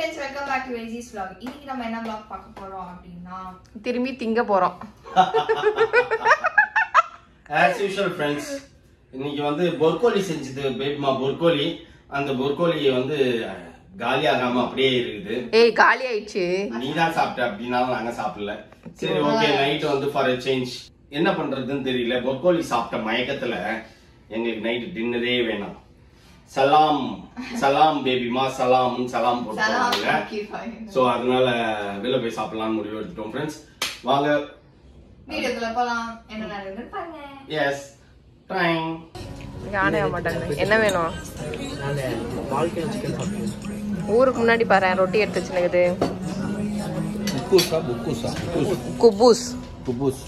Friends welcome back to veggies vlog. இன்னைக்கு நம்ம என்ன vlog பார்க்க போறோம் அப்படின்னா? திரும்பி திங்க போறோம். ஆஸ் யூஷுவல் ஃப்ரெண்ட்ஸ் இன்னைக்கு வந்து பொர்கோலி செஞ்சது பேபிமா பொர்கோலி. அந்த பொர்கோலி வந்து காலி ஆகாம அப்படியே இருக்குது. ஏய் காலி ஆயிடுச்சு நீ தான் சாப்பிட்ட அப்படின்னாலும் நாங்க சாப்பிடல. சரி ஓகே நைட் வந்து ஃபார் சேஞ்ச் என்ன பண்றதுன்னு தெரியல. பொர்கோலி சாப்பிட்ட மயக்கத்துல எங்களுக்கு நைட் டின்னரே வேணாம். சலாம் சலாம் பேபிமா சலாம் சலாம் fine. ஸோ அதனால வெளில போய் சாப்பிடலாம்னு முடிவு எடுத்துட்டோம் ஃப்ரெண்ட்ஸ் வாங்க. வீடியோக்குள்ள போலாம். என்ன நடக்குதுன்னு பாருங்க. எஸ் ட்ரைங் என்ன வேணும்? ஊருக்கு முன்னாடி பாரு ரொட்டி எடுத்து வச்சுனுக்குது புக்கூசா குபூஸ் குபூஸ்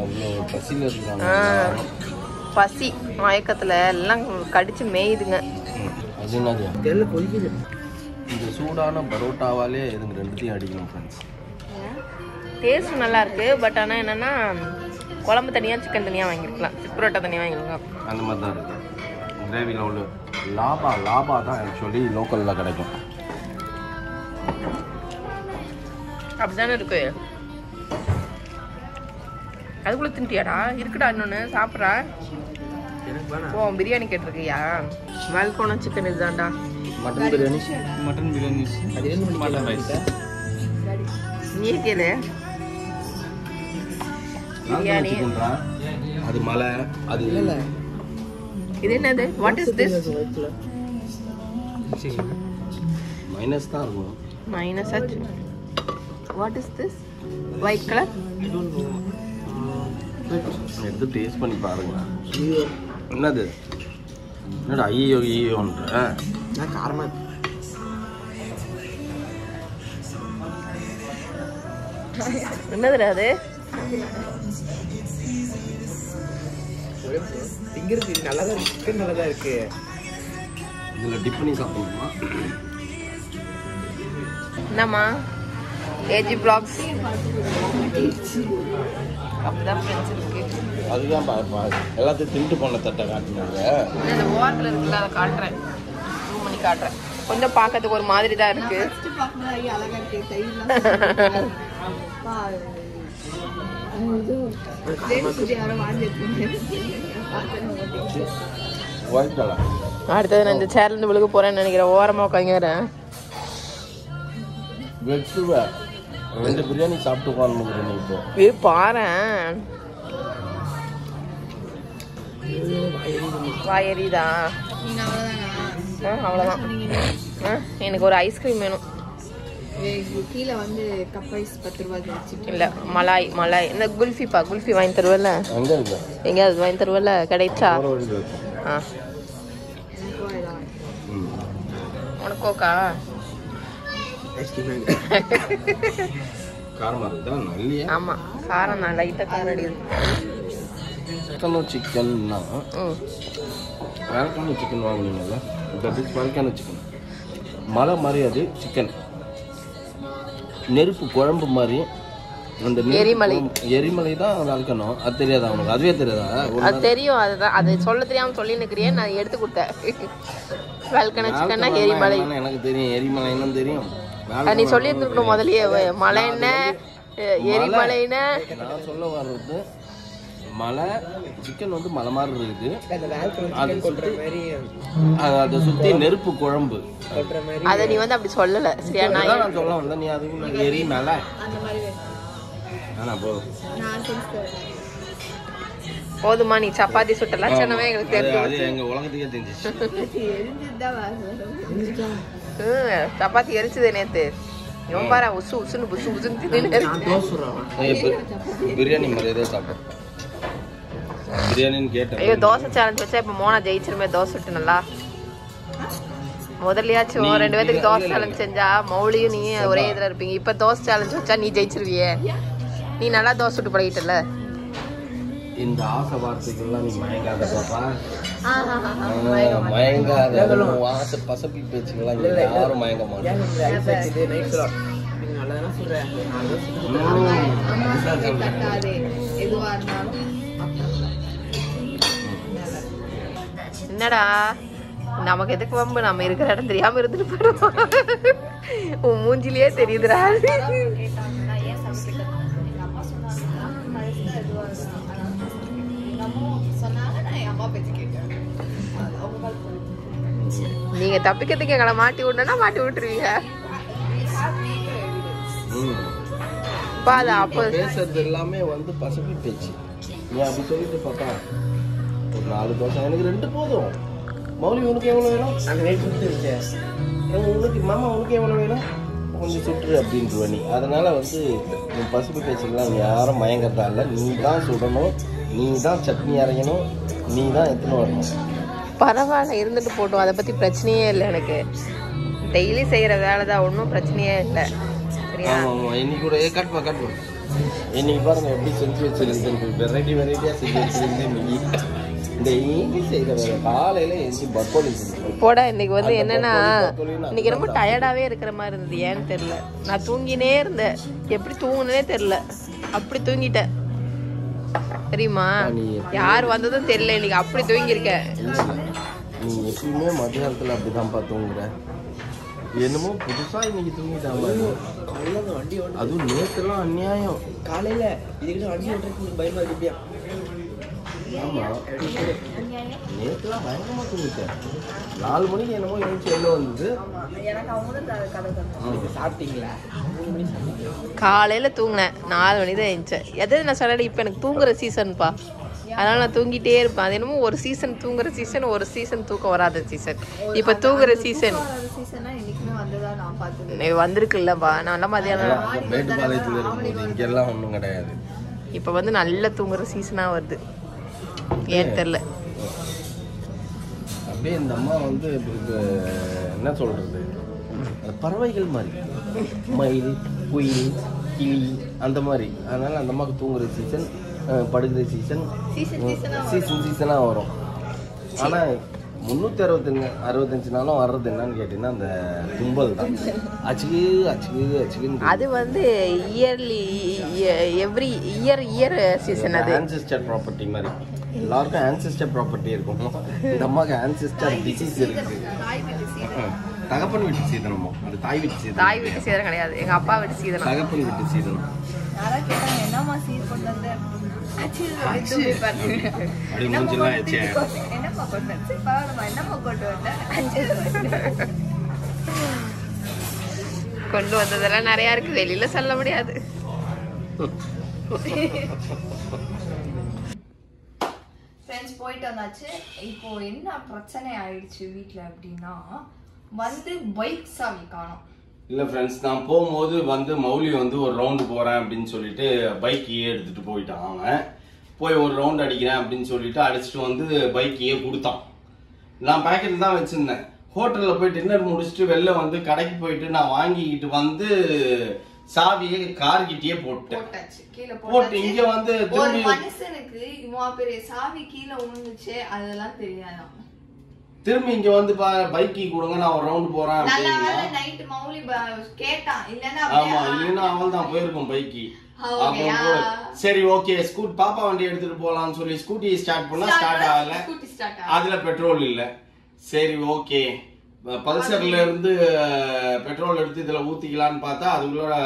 அவ்வளோ பசியில் இருக்காங்க. பசி மயக்கத்துல எல்லாம் கடிச்சு மேயுதுங்க. அது என்னது? தெரியல கொதிக்குது இந்த சூடான பரோட்டாவாலே இதுங்க ரெண்டுத்தையும் அடிக்கணும் ஃப்ரெண்ட்ஸ் டேஸ்ட் நல்லா இருக்கு பட் ஆனா என்னன்னா குழம்பு தனியா சிக்கன் தனியா வாங்கிருக்கலாம். சிப்ரோட்டா தனியா வாங்கிருக்கலாம். அந்த மாதிரி தான் இருக்கு. கிரேவியில் உள்ள லாபா லாபா தான் ஆக்சுவலி லோக்கலில் கிடைக்கும். அப்படிதானே இருக்கு. அதுக்குள்ள தின்ட்டியாடா? இருக்குடா இன்னொன்னு சாப்பிட்றா? ஓ பிரியாணி கேட்டிருக்கியா? வெல்கோனம் சிக்கன் இதுதான்டா. மட்டன் பிரியாணி மட்டன் பிரியாணி அது மட்டன் ரைஸ் நீ கேளு? பிரியாணி. அது மலை அது இது என்னது? வாட் இஸ் திஸ் மைனஸ் தான் இருக்கும். Minus what is this white colour எடுத்து டேஸ்ட் பண்ணி பாருங்க. என்னது? என்னடா ஐயோ ஐயோன்ற என்னதுடா அது? திங்கிறது நல்லா தான் இருக்கு நல்லா தான் இருக்கு. இதில் டிப் பண்ணி சாப்பிடணுமா? என்னம்மா? ஏஜி பிளாக்ஸ் அப்படிதான் ஃப்ரெண்ட்ஸ் இருக்கு. அதுதான் பா- பா- எல்லாத்தையும் தின்ட்டு போன தட்டை காட்டினாங்க. இந்த ஓரத்தில் இருக்குல்ல அதை காட்டுறேன். பண்ணி காட்டுறேன். கொஞ்சம் பார்க்கறதுக்கு ஒரு மாதிரி தான் இருக்கு அடுத்தது நான் இந்த சேர்ல இருந்து விழுக போறேன்னு நினைக்கிறேன். ஓரமா உட்காந்துறேன் ரெண்டு பிரியாணி சாப்பிட்டு உட்காந்துக்கிறேன் நீ இப்போ இது பாரேன் வாயறிதா நீங்க அவ்வளோதானா எனக்கு ஒரு ஐஸ்கிரீம் வேணும். கீழே வந்து கப் ஐஸ் பத்து ரூபாய்க்கு இல்ல மலாய் மலாய். இந்த குல்ஃபிப்பா குல்ஃபி வாங்கி இருக்கு? எங்கேயாவது வாங்கி தருவல்ல? கிடைச்சா? ஆ. உனக்கோக்கா காரமாக இருக்குதா நல்லியா? ஆமா காரம் நான் லைட்டா காரம் அடிக்குது சிக்கன்னா சிக்கன் வாங்குனீங்கல்ல? தட் இஸ் வேல்கானு சிக்கன். மலை மாதிரி அது சிக்கன். நெருப்பு குழம்பு மாதிரி. அந்த எரிமலை. எரிமலை தான் வேல்கணும் அது தெரியாதா உனக்கு அதுவே தெரியாதா? அது தெரியும் அதுதான் அது சொல்ல தெரியாம சொல்லி நிக்கிறியே நான் எடுத்து கொடுத்தேன். வெல்கன சிக்கன்னா எரிமலை. என்னன்னு எனக்கு தெரியும். எரிமலைன்னு தெரியும். அது நீ சொல்லி இருந்துருக்கணும் முதல்லயே மலை என்ன? எ- எரிமலை என்ன நான் சொல்ல வர்றது மலை சிக்கன் வந்து மலை மாதிரி இருக்குது. அது மாதிரி அது சுற்றி நெருப்பு குழம்பு. அதை நீ வந்து அப்படி சொல்லல. சரியா நான் சொல்ல வந்தேன். நீ அதுக்கு எரி மலை ஆனா போதும் நீ சப்பாத்தி சுட்ட லட்சணமே எங்களுக்கு அது எங்க உலகத்துக்கே தெரிஞ்சிச்சு சப்பாத்தி எரிச்சது நேத்து. இவன் பாரு உசு உசுன்னு புசு உசுன்னு பிரியாணி மாதிரியே சாப்பிட்டேன் பிரியாணின்னு கேட்டேன். ஐயோ தோசை சேலஞ்ச் வச்சா இப்ப மோனா ஜெயிச்சிருமே தோசை சுட்டு நல்லா. முதல்லயாச்சும் ரெண்டு பேத்துக்கு தோசை சேலஞ்ச் செஞ்சா மௌலியும் நீ ஒரே இதுல இருப்பீங்க. இப்ப தோசை சேலஞ்ச் வச்சா நீ ஜெயிச்சிருவியே. நீ நல்லா தோசை சுட்டு பழகிட்டல. இந்த ஆசை வார்த்தைகள்லாம் நீ மயங்காத பாப்பா. மயங்காத ஆசை பசப்பி பேச்சுக்கெல்லாம் இங்க யாரும் மயங்க. என்னடா? நமக்கு எதுக்கு வம்பு? நம்ம இருக்கிற இடம் தெரியாம இருந்துட்டு போறோம் உன் மூஞ்சிலேயே தெரியுதுடா. கேட்டாங்கன்னா ஏன் சாப்பிட்டு எங்க அம்மா சொன்னாங்கன்னா கடைசியில் எதுவாக இருந்தாலும் அதனால எங்க அம்மா சொன்னாங்க நான் என் அம்மா பேச்சு கேட்டேன் அது அவங்க மேல போயிடுச்சு. நீங்க தப்பிக்கிறதுக்கு எங்களை மாட்டி விடணும்னா மாட்டி விட்டுருவீங்க. ம். அப்பா பேசுறது எல்லாமே வந்து பசப்பி பேச்சு. நீ அப்படி சொல்லிட்டு பார்த்தா ஒரு நாலு தோசை எனக்கு ரெண்டு போதும். மௌலி உனக்கு எவ்வளோ வேணும்? அந்த ஏங்க, உனக்கு மாமா உனக்கு எவ்வளோ வேணும்? கொஞ்சம் சுற்று அப்படின்ட்டு நீ. அதனால வந்து பசுப்பு பேச்சுக்கெல்லாம் யாரும் மயங்கறதா இல்லை. நீ தான் சுடணும். நீ தான் சட்னி அரைக்கணும் நீ தான் எத்தனை வரணும்? பரவாயில்ல இருந்துட்டு போட்டோம். அதை பத்தி பிரச்சனையே இல்லை எனக்கு. டெய்லி செய்யற வேலை தான் ஒன்றும் பிரச்சனையே இல்லை. சரியா? இன்னைக்கு கூட ஏ காட்டுவா காட்டுவா இன்னைக்கு பாருங்க எப்படி செஞ்சு வச்சிருந்தேன் வெரைட்டி வெரைட்டியாக செஞ்சு வச்சிருந்தேன் செய்கிற போடா இன்னைக்கு வந்து என்னன்னா இன்னைக்கு ரொம்ப டயர்டாவே இருக்கிற மாதிரி இருந்தது. ஏன்னு தெரியல. நான் தூங்கினே இருந்தேன். எப்படி தூங்குனே தெரியல. அப்படி தூங்கிட்டேன். தெரியுமா? நீ யார் வந்ததும் தெரியல இன்னைக்கு அப்படி இல்ல. நீ எப்பயுமே மத்தியானத்தில் அப்படி தான் தூங்குற. என்னமோ புதுசாக இன்னைக்கு தூங்கிட்டாங்க அதுவும் நேற்றுலாம் அநியாயம். காலையில் இதுக்கிட்ட வண்டி ஓட்டுறதுக்கு பயமா இருக்கு இப்படியா? ஆமாம் நேற்றுலாம் பயங்கரமாக நாலு மணிக்கு என்னமோ எழுந்துச்சு வந்தது. சாப்பிட்டீங்களா? காலையில தூங்கினேன். நாலு மணி தான் எழுந்தேன் எது நான் சொல்லலை இப்போ எனக்கு தூங்குற சீசன்ப்பா அதனால நான் தூங்கிட்டே இருப்பேன். அது என்னமோ ஒரு சீசன் தூங்குற சீசன் ஒரு சீசன் தூக்கம் வராத சீசன் இப்போ தூங்குற சீசன் வந்திருக்குல்லப்பா. நல்லா மதியானம் இங்கெல்லாம் ஒன்றும் கிடையாது. இப்போ வந்து நல்ல தூங்குற சீசனாக வருது. ஏன்னு தெரில அப்படியே இந்த அம்மா வந்து என்ன சொல்றது? அது பறவைகள் மாதிரி. மயில் குயில் கிளி அந்த மாதிரி. அதனால அந்த அம்மாவுக்கு தூங்குற சீசன் படுக்கிற சீசன் சீசன் சீசனாக வரும். ஆனால் முந்நூற்றி அறுபத்தஞ்சு அறுபத்தஞ்சு நாளும் வர்றது என்னன்னு கேட்டிங்கன்னா அந்த தும்பல் தான். அச்சுக்கு அச்சுக்கு அச்சுக்குன்னு அது வந்து early every year year season அது. ஆன்சிஸ்டர் ப்ராப்பர்ட்டி மாதிரி. எல்லாருக்கும் ஆன்சிஸ்டர் ப்ராப்பர்ட்டி இருக்கும். இந்த அம்மாவுக்கு ஆன்சிஸ்டர் டிசீஸ் இருக்கு. தாய் வீட்டு சீதை ம். தகப்பன் வீட்டு சீதனமோ அது தாய் வீட்டு சீதனம் தாய் வீட்டு சீதனம் கிடையாது. எங்க அப்பா வீட்டு சீதனம் தகப்பன் வீட்டு சீதனம் யாரா கேட்டாங்க என்னம்மா சீர் கொண்டு வந்த? என்னம்மா. வந்து- பரவாயில்லம்மா, என்னம்மா வந்த. கொண்டு வந்ததெல்லாம் நிறைய இருக்கு. வெளியில சொல்ல முடியாது. ஃப்ரெண்ட்ஸ் போயிட்டு வந்தாச்சு. இப்போ என்ன பிரச்சனை ஆயிடுச்சு வீட்ல அப்படின்னா வந்து பைக் சாவி காணும். இல்லை ஃப்ரெண்ட்ஸ் நான் போகும்போது வந்து மௌலி வந்து ஒரு ரவுண்டு போகிறேன் அப்படின்னு சொல்லிட்டு பைக்கையே எடுத்துகிட்டு போயிட்டான் அவன். போய் ஒரு ரவுண்ட் அடிக்கிறேன் அப்படின்னு சொல்லிட்டு அடிச்சுட்டு வந்து பைக்கையே கொடுத்தான். நான் பேக்கெட் தான் வச்சுருந்தேன். ஹோட்டலில் போய் டின்னர் முடிச்சுட்டு வெளில வந்து கடைக்கு போயிட்டு நான் வாங்கிக்கிட்டு வந்து சாவியை கார்கிட்டயே போட்டு போட்டாச்சு இங்க வந்து ஒரு மனுஷனுக்கு இவ்வளோ பெரிய சாவி கீழே விழுந்துச்சு அதெல்லாம் தெரியாதாம் திரும்பி இங்க வந்து பைக்கி கொடுங்க நான் ஒரு ரவுண்ட் போறேன் நைட்டு மௌலி கேட்டான். இல்லன்னா ஆமா இல்லைன்னா அவள் தான் போயிருக்கும் பைக்கி? சரி ஓகே ஸ்கூட் பாப்பா வண்டி எடுத்துட்டு போலாம்னு சொல்லி ஸ்கூட்டி ஸ்டார்ட் பண்ணா ஸ்டார்ட் ஆகல. அதுல பெட்ரோல் இல்ல. சரி ஓகே பல்சர்ல இருந்து பெட்ரோல் எடுத்து இதுல ஊத்திக்கலாம்னு பார்த்தா அதுக்குள்ள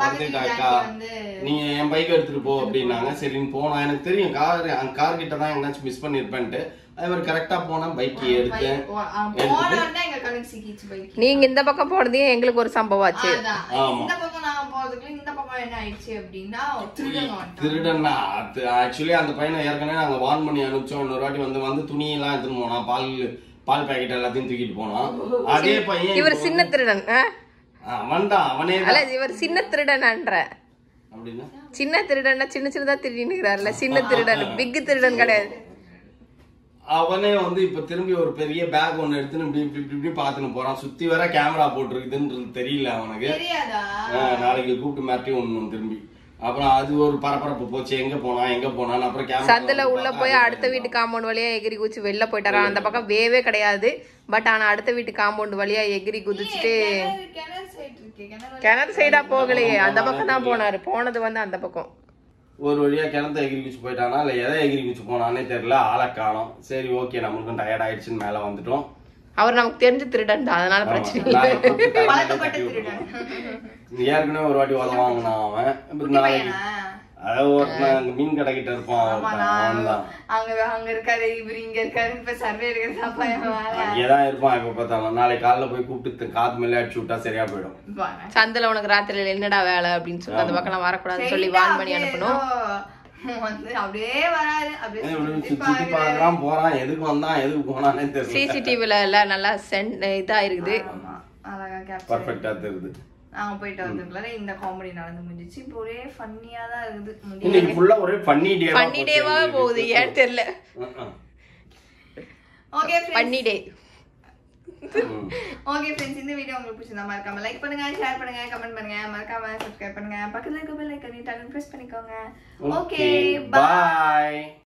பறந்துட்டு அக்கா வந்து நீங்க என் பைக் எடுத்துட்டு போ அப்படின்னாங்க. சரின்னு போனோம் எனக்கு தெரியும். கார் அந்த கார் கிட்ட தான் எங்கேயாச்சும் மிஸ் பண்ணிருப்பேன்ட்டு. அதே மாதிரி கரெக்டா போனேன் பைக் எடுத்தேன் நீங்க இந்த பக்கம் போனதே எங்களுக்கு ஒரு சம்பவம் ஆச்சு. இந்த பக்கம் நான் போறதுக்கு இந்த பக்கம் என்ன ஆயிடுச்சு அப்படின்னா திருடங்க வந்துட்டான். திருடன்னா ஆக்சுவலி அந்த பையனை ஏற்கனவே நாங்க வார்ன் பண்ணி அனுப்பிச்சோம். இன்னொரு வாட்டி வந்து வந்து துணியெல்லாம் எடுத்துன்னு போனான். பால் பால் பாக்கெட் எல்லாத்தையும் தூக்கிட்டு போனான். அதே பையன் இவர் சின்ன திருடன்? வந்து- அவன் அல்ல இவர் சின்ன திருடன்ன்ற. அப்படின்னா? சின்ன திருடன்னா சின்ன சின்னதா திருடினுக்கிறாருல சின்ன திருடன் பிக் திருடன் கிடையாது. அவனே வந்து இப்ப திரும்பி ஒரு பெரிய பேக் ஒன்னு எடுத்துன்னு இப்படி இப்படி இப்படி பாத்துன்னு போறான். சுத்தி வர கேமரா போட்டிருக்குதுன்றது தெரியல அவனுக்கு. நாளைக்கு கூப்பிட்டு மாட்டி ஒண்ணு திரும்பி. அப்புறம் அது ஒரு பரபரப்பு போச்சு. எங்க போனா எங்க போனான்னு அப்புறம் கேமரா சந்தில உள்ள போய் அடுத்த வீட்டு காம்பவுண்ட் வழியா எகிரி குதிச்சு வெளில போயிட்டாராம் அந்த பக்கம் வேவே கிடையாது. பட் ஆனா அடுத்த வீட்டு காம்பவுண்ட் வழியா எகிரி குதிச்சுட்டு கிணறு சைடு போகலையே. அந்த பக்கம் தான் போனாரு. போனது வந்து அந்த பக்கம். ஒரு வழியா கிணத்த எகிரி குச்சி போயிட்டானா? இல்ல எதை எகிரி குச்சி போனானே தெரியல. ஆளை காணோம். சரி ஓகே நம்மளுக்கும் டயர்ட் ஆயிடுச்சுன்னு மேல வந்துட்டோம். அவர் நமக்கு தெரிஞ்ச திருடன் தான். அதனால பிரச்சனை ஏற்கனவே ஒரு வாட்டி உதவ வாங்கினான் அவன். இப்ப நாளைக்கு அதாவது ஒருத்தன் மீன் கடை கிட்ட இருப்பான் அவன்தான். அங்க அங்க இருக்காரு இவரு இங்க இருக்காரு. இப்ப சர்வே அங்கேதான் இருப்பான் இப்ப பார்த்தாலும். நாளைக்கு காலைல போய் கூப்பிட்டு காத்து மேலே அடிச்சு விட்டா சரியா போயிடும். சந்தில உனக்கு ராத்திரியில என்னடா வேலை அப்படின்னு சொல்லி அந்த பக்கம் வரக்கூடாதுன்னு சொல்லி வான் பண்ணி அனுப்பணும். ஏதோ வந்து அப்படியே வராது அப்படியே ஏய், இப்படி சுத்தி சுத்தி பாக்குறாரு. பாக்குறான் போறான் எதுக்கு வந்தான் எதுக்கு போனானே தெரியல. சிசிடிவில எல்லாம் நல்லா சென் இதா இருக்குது ஆமா அழகா கேப்சர் பர்ஃபெக்டா தெரியுது. நாங்க போயிட்டு வந்ததுக்குள்ள இந்த காமெடி நடந்து முடிஞ்சிச்சு. இப்போ ஒரே ஃபன்னியா தான் இருக்குது. இன்னைக்கு ஃபுல்லா ஒரே ஃபன்னி டே பண்ணி டேவா போகுது ஏன் தெரியல. ஓகே பண்ணி டே ஓகே ஃப்ரெண்ட்ஸ் இந்த வீடியோ உங்களுக்கு பிடிச்சிருந்தா மறக்காம லைக் பண்ணுங்க ஷேர் பண்ணுங்க கமெண்ட் பண்ணுங்க. மறக்காம சப்ஸ்கிரைப் பண்ணுங்க. பக்கத்துல இருக்க பெல் ஐக்கனை டக்கு பிரஸ் பண்ணிக்கோங்க. Okay okay bye